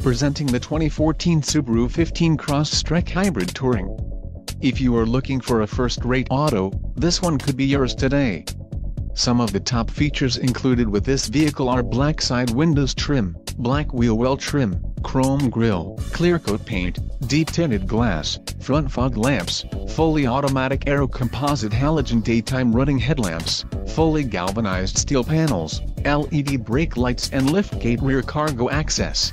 presenting the 2014 Subaru 15 Crosstrek Hybrid Touring. If you are looking for a first-rate auto, this one could be yours today. Some of the top features included with this vehicle are black side windows trim, black wheel well trim, chrome grille, clear coat paint, deep tinted glass, front fog lamps, fully automatic aero composite halogen daytime running headlamps, fully galvanized steel panels, LED brake lights and liftgate rear cargo access.